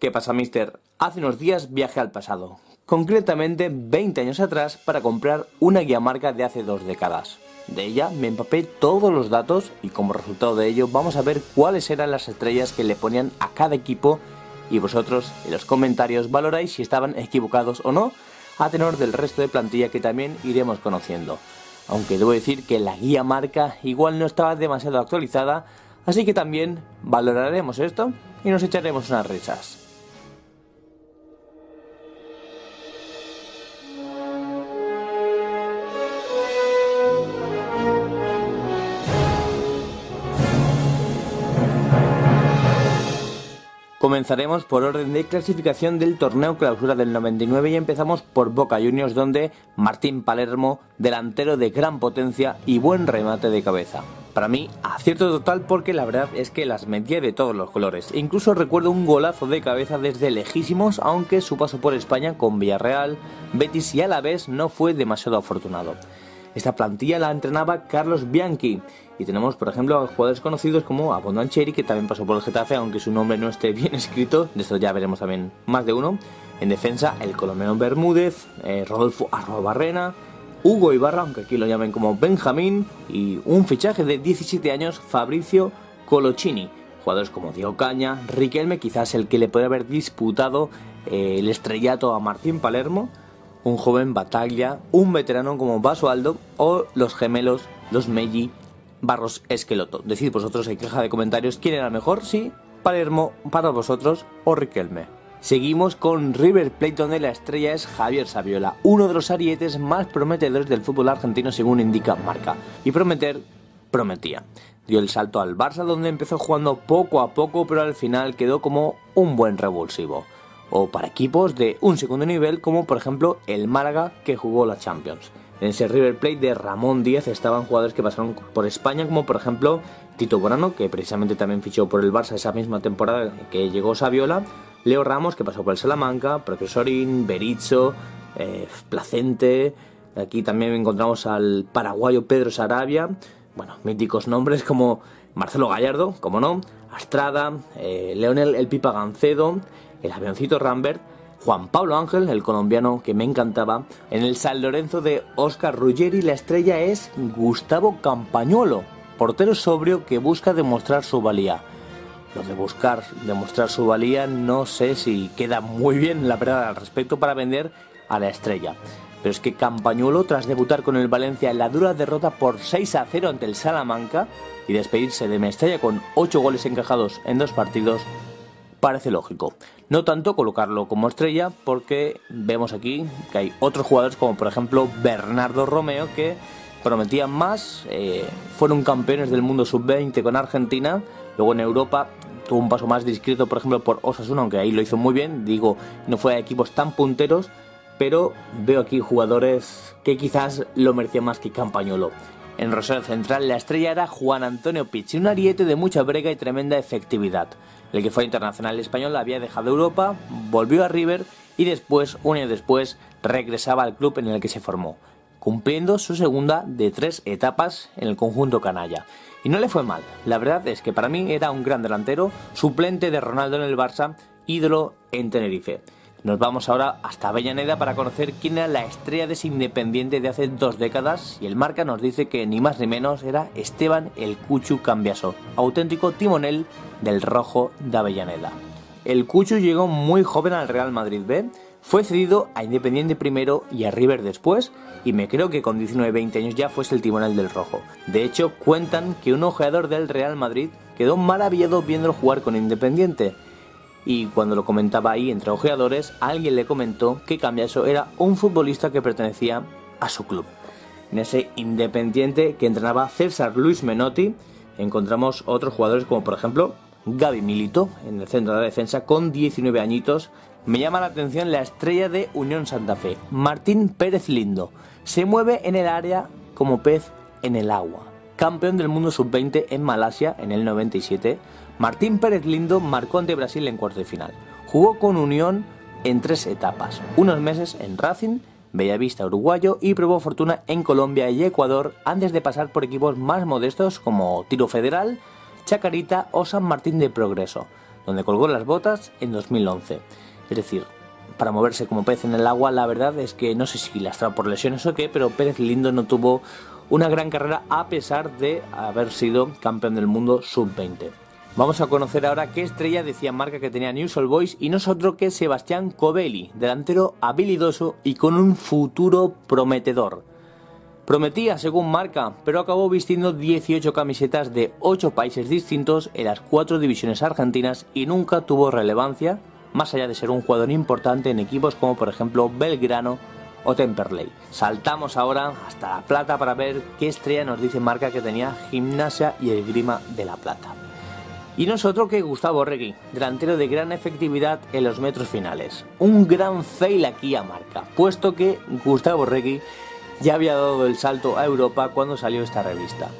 ¿Qué pasa, mister? Hace unos días viajé al pasado, concretamente 20 años atrás, para comprar una guía marca de hace dos décadas. De ella me empapé todos los datos y como resultado de ello vamos a ver cuáles eran las estrellas que le ponían a cada equipo y vosotros en los comentarios valoráis si estaban equivocados o no a tenor del resto de plantilla que también iremos conociendo. Aunque debo decir que la guía marca igual no estaba demasiado actualizada, así que también valoraremos esto y nos echaremos unas risas. Comenzaremos por orden de clasificación del torneo clausura del 99 y empezamos por Boca Juniors donde Martín Palermo, delantero de gran potencia y buen remate de cabeza. Para mí, acierto total porque la verdad es que las metía de todos los colores. Incluso recuerdo un golazo de cabeza desde lejísimos, aunque su paso por España con Villarreal, Betis y Alavés no fue demasiado afortunado. Esta plantilla la entrenaba Carlos Bianchi y tenemos, por ejemplo, a jugadores conocidos como Abondancheri, que también pasó por el Getafe, aunque su nombre no esté bien escrito, de esto ya veremos también más de uno. En defensa, el colombiano Bermúdez, eh, Rodolfo Arrobarrena, Hugo Ibarra, aunque aquí lo llamen como Benjamín, y un fichaje de 17 años, Fabricio Colocini. Jugadores como Diego Caña, Riquelme, quizás el que le puede haber disputado eh, el estrellato a Martín Palermo, un joven Bataglia, un veterano como Basualdo o los gemelos, los Meji, Barros Esqueloto. Decid vosotros en caja de comentarios quién era mejor, si Palermo para vosotros o Riquelme. Seguimos con River Plate donde la estrella es Javier Saviola, uno de los arietes más prometedores del fútbol argentino según indica Marca. Y prometer, prometía. Dio el salto al Barça donde empezó jugando poco a poco pero al final quedó como un buen revulsivo o para equipos de un segundo nivel como por ejemplo el Málaga que jugó la Champions. En ese River Plate de Ramón Díaz estaban jugadores que pasaron por España como por ejemplo Tito Borano que precisamente también fichó por el Barça esa misma temporada que llegó Saviola, Leo Ramos que pasó por el Salamanca, Profesorín, Berizzo, eh, Placente, aquí también encontramos al paraguayo Pedro Sarabia, bueno, míticos nombres como Marcelo Gallardo, como no, Astrada, eh, Leonel El Pipa Gancedo, el avioncito Rambert, Juan Pablo Ángel, el colombiano que me encantaba, en el San Lorenzo de Oscar Ruggeri la estrella es Gustavo Campañolo, portero sobrio que busca demostrar su valía. Lo de buscar demostrar su valía no sé si queda muy bien la verdad al respecto para vender a la estrella. Pero es que Campañuelo, tras debutar con el Valencia en la dura derrota por 6 a 0 ante el Salamanca y despedirse de Mestalla con 8 goles encajados en dos partidos, parece lógico. No tanto colocarlo como estrella porque vemos aquí que hay otros jugadores como por ejemplo Bernardo Romeo que prometían más, eh, fueron campeones del mundo sub-20 con Argentina, luego en Europa tuvo un paso más discreto por ejemplo por Osasuna, aunque ahí lo hizo muy bien, digo, no fue a equipos tan punteros, pero veo aquí jugadores que quizás lo merecían más que Campañolo. En Rosario Central la estrella era Juan Antonio Pizzi, un ariete de mucha brega y tremenda efectividad. El que fue internacional español había dejado Europa, volvió a River y después, un año después, regresaba al club en el que se formó, cumpliendo su segunda de tres etapas en el conjunto canalla. Y no le fue mal, la verdad es que para mí era un gran delantero, suplente de Ronaldo en el Barça, ídolo en Tenerife. Nos vamos ahora hasta Avellaneda para conocer quién era la estrella de ese Independiente de hace dos décadas y el marca nos dice que ni más ni menos era Esteban el Cuchu Cambiaso, auténtico timonel del rojo de Avellaneda. El Cuchu llegó muy joven al Real Madrid B, fue cedido a Independiente primero y a River después, y me creo que con 19-20 años ya fuese el timonel del rojo. De hecho, cuentan que un ojeador del Real Madrid quedó maravillado viéndolo jugar con Independiente, y cuando lo comentaba ahí entre ojeadores, alguien le comentó que Cambiaso era un futbolista que pertenecía a su club. En ese Independiente que entrenaba César Luis Menotti, encontramos otros jugadores como por ejemplo Gaby Milito en el centro de la defensa con 19 añitos. Me llama la atención la estrella de Unión Santa Fe, Martín Pérez Lindo. Se mueve en el área como pez en el agua. Campeón del mundo sub-20 en Malasia en el 97, Martín Pérez Lindo marcó ante Brasil en cuarto de final. Jugó con Unión en tres etapas, unos meses en Racing, Bellavista uruguayo y probó fortuna en Colombia y Ecuador antes de pasar por equipos más modestos como Tiro Federal, Chacarita o San Martín de Progreso. donde colgó las botas en 2011. Es decir, para moverse como pez en el agua, la verdad es que no sé si lastrado por lesiones o qué, pero Pérez Lindo no tuvo una gran carrera a pesar de haber sido campeón del mundo sub-20. Vamos a conocer ahora qué estrella decía marca que tenía News All Boys y nosotros que Sebastián Covelli, delantero habilidoso y con un futuro prometedor. Prometía según marca, pero acabó vistiendo 18 camisetas de 8 países distintos en las 4 divisiones argentinas y nunca tuvo relevancia, más allá de ser un jugador importante en equipos como por ejemplo Belgrano o Temperley. Saltamos ahora hasta La Plata para ver qué estrella nos dice marca que tenía Gimnasia y el Grima de La Plata. Y nosotros que Gustavo Regui, delantero de gran efectividad en los metros finales. Un gran fail aquí a marca, puesto que Gustavo Regui ya había dado el salto a Europa cuando salió esta revista.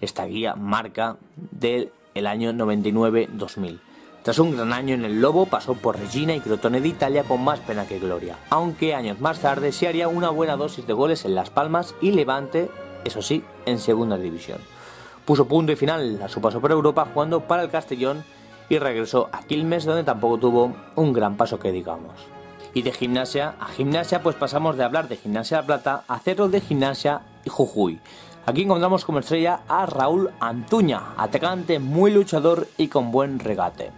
Esta guía marca del año 99-2000. Tras un gran año en el Lobo, pasó por Regina y Crotone de Italia con más pena que gloria, aunque años más tarde se haría una buena dosis de goles en Las Palmas y Levante, eso sí, en segunda división. Puso punto y final a su paso por Europa jugando para el Castellón y regresó a Quilmes donde tampoco tuvo un gran paso que digamos. Y de gimnasia a gimnasia pues pasamos de hablar de gimnasia de plata a cerro de gimnasia y Jujuy. Aquí encontramos como estrella a Raúl Antuña, atacante muy luchador y con buen regate.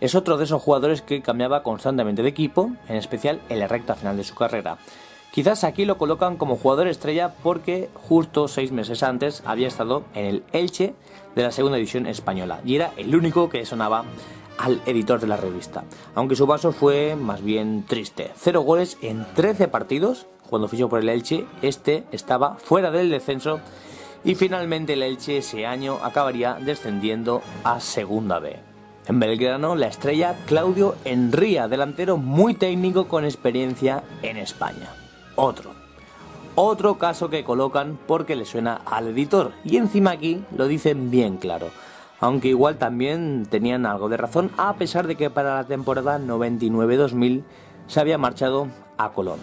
Es otro de esos jugadores que cambiaba constantemente de equipo, en especial en la recta final de su carrera. Quizás aquí lo colocan como jugador estrella porque justo seis meses antes había estado en el Elche de la segunda división española y era el único que sonaba al editor de la revista. Aunque su paso fue más bien triste. Cero goles en 13 partidos. Cuando fichó por el Elche, este estaba fuera del descenso y finalmente el Elche ese año acabaría descendiendo a Segunda B. En Belgrano, la estrella Claudio Enría, delantero muy técnico con experiencia en España. Otro. Otro caso que colocan porque le suena al editor. Y encima aquí lo dicen bien claro. Aunque igual también tenían algo de razón, a pesar de que para la temporada 99-2000 se había marchado a Colón.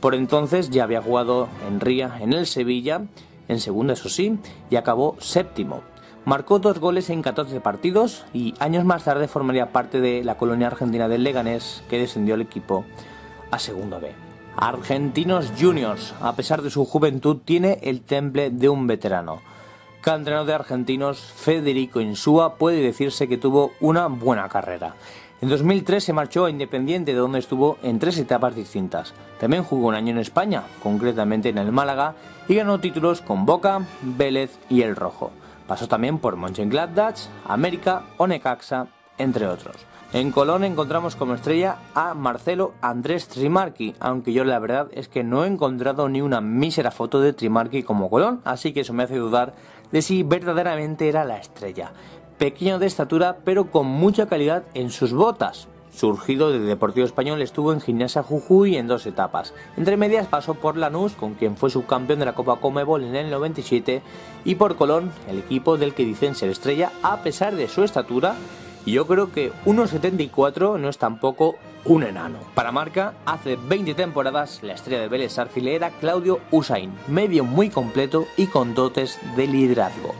Por entonces ya había jugado en Ría en el Sevilla, en segunda eso sí, y acabó séptimo. Marcó dos goles en 14 partidos y años más tarde formaría parte de la colonia argentina del Leganés que descendió el equipo a Segunda B. Argentinos Juniors, a pesar de su juventud, tiene el temple de un veterano. Cantrano de Argentinos, Federico Insúa, puede decirse que tuvo una buena carrera. En 2003 se marchó a Independiente, donde estuvo en tres etapas distintas. También jugó un año en España, concretamente en el Málaga, y ganó títulos con Boca, Vélez y El Rojo. Pasó también por Mönchengladbach, América o Necaxa, entre otros. En Colón encontramos como estrella a Marcelo Andrés Trimarchi, aunque yo la verdad es que no he encontrado ni una mísera foto de Trimarchi como Colón, así que eso me hace dudar de si verdaderamente era la estrella. Pequeño de estatura, pero con mucha calidad en sus botas, Surgido del Deportivo Español, estuvo en Gimnasia Jujuy en dos etapas. Entre medias pasó por Lanús, con quien fue subcampeón de la Copa Comebol en el 97, y por Colón, el equipo del que dicen ser estrella a pesar de su estatura. Yo creo que 1,74 no es tampoco un enano. Para marca, hace 20 temporadas la estrella de Vélez Arfil era Claudio Usain, medio muy completo y con dotes de liderazgo.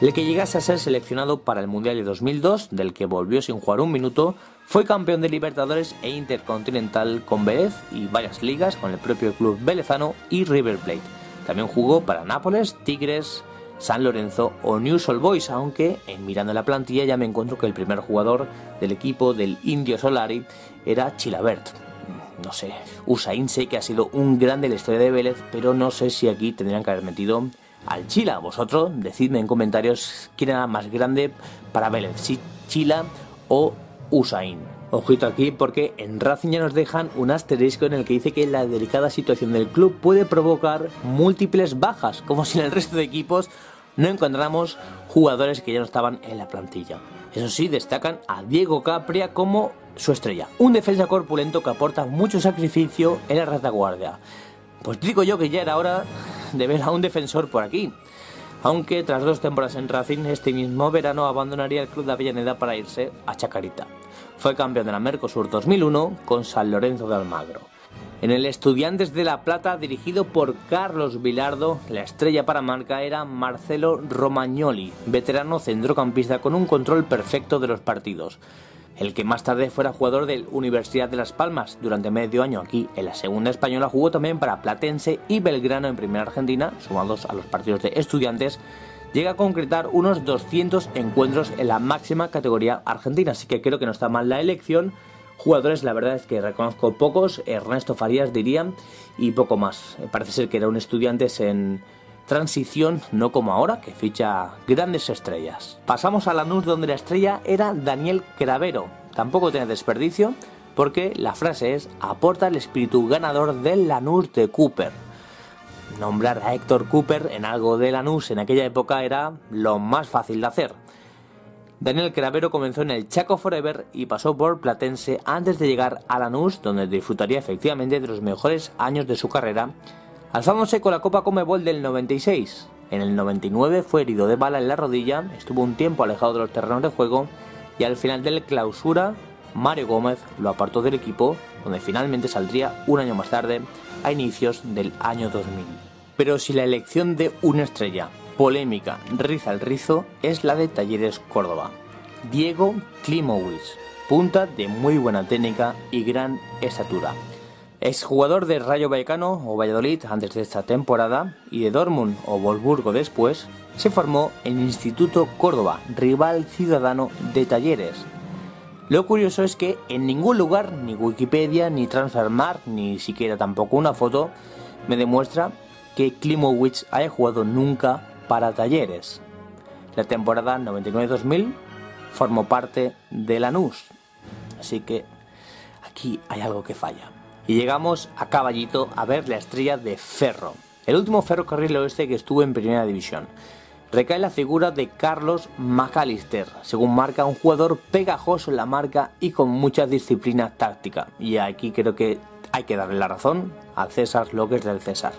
El que llegase a ser seleccionado para el Mundial de 2002, del que volvió sin jugar un minuto, fue campeón de Libertadores e Intercontinental con Vélez y varias ligas con el propio club velezano y River Plate. También jugó para Nápoles, Tigres, San Lorenzo o News All Boys, aunque mirando la plantilla ya me encuentro que el primer jugador del equipo del Indio Solari era Chilabert. No sé, Usain sé que ha sido un grande en la historia de Vélez, pero no sé si aquí tendrían que haber metido al Chila. Vosotros decidme en comentarios quién era más grande para Vélez, si Chila o Usain. Ojito aquí porque en Racing ya nos dejan un asterisco en el que dice que la delicada situación del club puede provocar múltiples bajas, como si en el resto de equipos no encontramos jugadores que ya no estaban en la plantilla. Eso sí, destacan a Diego Capria como su estrella, un defensa corpulento que aporta mucho sacrificio en la retaguardia. Pues digo yo que ya era hora de ver a un defensor por aquí. Aunque tras dos temporadas en Racing, este mismo verano abandonaría el club de Avellaneda para irse a Chacarita. Fue campeón de la Mercosur 2001 con San Lorenzo de Almagro. En el Estudiantes de La Plata, dirigido por Carlos Vilardo, la estrella para marca era Marcelo Romagnoli, veterano centrocampista con un control perfecto de los partidos. el que más tarde fuera jugador del Universidad de Las Palmas durante medio año aquí en la segunda española, jugó también para Platense y Belgrano en primera Argentina, sumados a los partidos de estudiantes, llega a concretar unos 200 encuentros en la máxima categoría argentina, así que creo que no está mal la elección. Jugadores, la verdad es que reconozco pocos, Ernesto Farías diría, y poco más. Parece ser que era un estudiante en transición, no como ahora, que ficha grandes estrellas. Pasamos a Lanús donde la estrella era Daniel Cravero. Tampoco tiene desperdicio porque la frase es aporta el espíritu ganador del Lanús de Cooper. Nombrar a Héctor Cooper en algo de Lanús en aquella época era lo más fácil de hacer. Daniel Cravero comenzó en el Chaco Forever y pasó por Platense antes de llegar a Lanús, donde disfrutaría efectivamente de los mejores años de su carrera alzándose con la Copa Comebol del 96. En el 99 fue herido de bala en la rodilla, estuvo un tiempo alejado de los terrenos de juego y al final del clausura, Mario Gómez lo apartó del equipo, donde finalmente saldría un año más tarde, a inicios del año 2000. Pero si la elección de una estrella polémica riza el rizo, es la de Talleres Córdoba. Diego Klimowicz, punta de muy buena técnica y gran estatura jugador de Rayo Vallecano o Valladolid antes de esta temporada y de Dortmund o Wolfsburgo después, se formó en Instituto Córdoba, rival ciudadano de Talleres. Lo curioso es que en ningún lugar, ni Wikipedia, ni Transfermarkt, ni siquiera tampoco una foto, me demuestra que Klimowicz haya jugado nunca para Talleres. La temporada 99-2000 formó parte de Lanús, así que aquí hay algo que falla y llegamos a Caballito a ver la estrella de Ferro, el último ferrocarril oeste que estuvo en primera división. Recae la figura de Carlos McAllister, según marca un jugador pegajoso en la marca y con mucha disciplina táctica. Y aquí creo que hay que darle la razón al César es del César.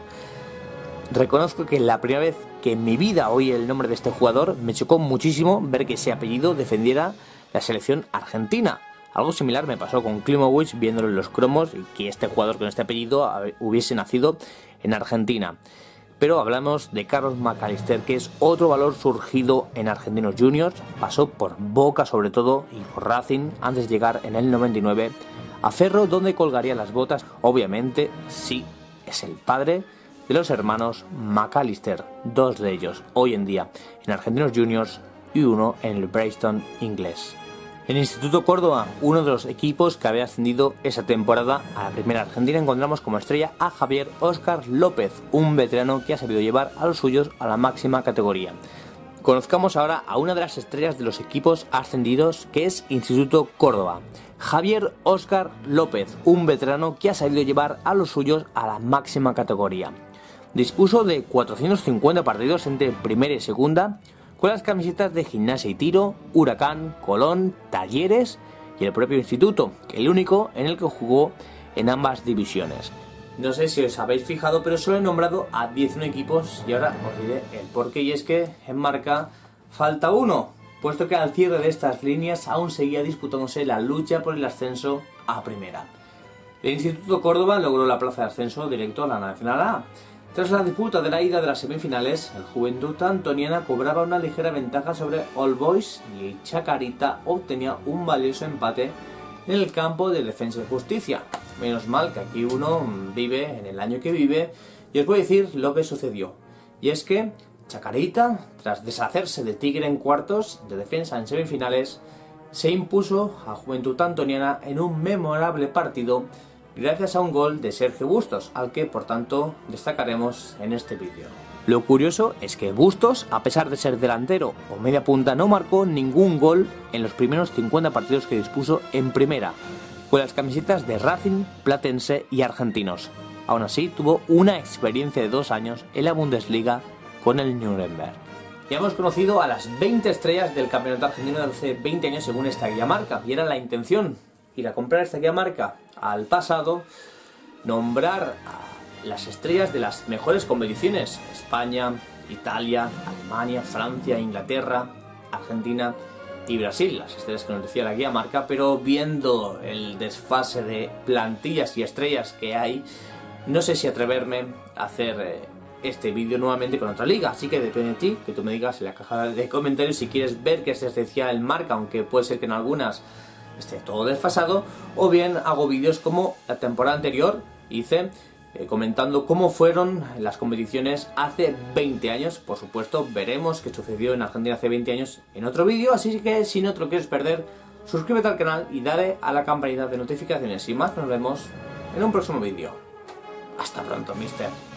Reconozco que la primera vez que en mi vida oí el nombre de este jugador me chocó muchísimo ver que ese apellido defendiera la selección argentina. Algo similar me pasó con Klimowicz viéndolo en los cromos y que este jugador con este apellido hubiese nacido en Argentina. Pero hablamos de Carlos McAllister, que es otro valor surgido en Argentinos Juniors, pasó por Boca sobre todo y por Racing antes de llegar en el 99 a Ferro donde colgaría las botas, obviamente sí, es el padre de los hermanos McAllister, dos de ellos hoy en día en Argentinos Juniors y uno en el Brayton inglés. En el Instituto Córdoba, uno de los equipos que había ascendido esa temporada a la primera Argentina, encontramos como estrella a Javier Óscar López, un veterano que ha sabido llevar a los suyos a la máxima categoría. Conozcamos ahora a una de las estrellas de los equipos ascendidos que es Instituto Córdoba. Javier Óscar López, un veterano que ha sabido llevar a los suyos a la máxima categoría. Dispuso de 450 partidos entre primera y segunda, con las camisetas de Gimnasia y Tiro, Huracán, Colón, Talleres y el propio instituto, el único en el que jugó en ambas divisiones. No sé si os habéis fijado, pero solo he nombrado a 11 equipos y ahora os diré el porqué. Y es que en marca falta uno, puesto que al cierre de estas líneas aún seguía disputándose la lucha por el ascenso a primera. El Instituto Córdoba logró la plaza de ascenso directo a la Nacional A tras la disputa de la ida de las semifinales, el Juventud Antoniana cobraba una ligera ventaja sobre All Boys y Chacarita obtenía un valioso empate en el campo de Defensa y Justicia. Menos mal que aquí uno vive en el año que vive y os voy a decir lo que sucedió. Y es que Chacarita, tras deshacerse de Tigre en cuartos de defensa en semifinales, se impuso a Juventud Antoniana en un memorable partido gracias a un gol de Sergio Bustos, al que por tanto destacaremos en este vídeo. Lo curioso es que Bustos, a pesar de ser delantero o media punta, no marcó ningún gol en los primeros 50 partidos que dispuso en primera, con las camisetas de Racing, Platense y Argentinos. Aún así, tuvo una experiencia de dos años en la Bundesliga con el Nuremberg. Ya hemos conocido a las 20 estrellas del campeonato argentino de hace 20 años según esta guía marca, y era la intención ir a comprar esta guía marca al pasado, nombrar a las estrellas de las mejores competiciones, España, Italia, Alemania, Francia, Inglaterra, Argentina y Brasil, las estrellas que nos decía la guía marca, pero viendo el desfase de plantillas y estrellas que hay, no sé si atreverme a hacer eh, este vídeo nuevamente con otra liga, así que depende de ti, que tú me digas en la caja de comentarios si quieres ver que se esencial el marca, aunque puede ser que en algunas esté todo desfasado, o bien hago vídeos como la temporada anterior hice eh, comentando cómo fueron las competiciones hace 20 años. Por supuesto, veremos qué sucedió en Argentina hace 20 años en otro vídeo, así que si no te lo quieres perder, suscríbete al canal y dale a la campanita de notificaciones. Sin más, nos vemos en un próximo vídeo. Hasta pronto, mister.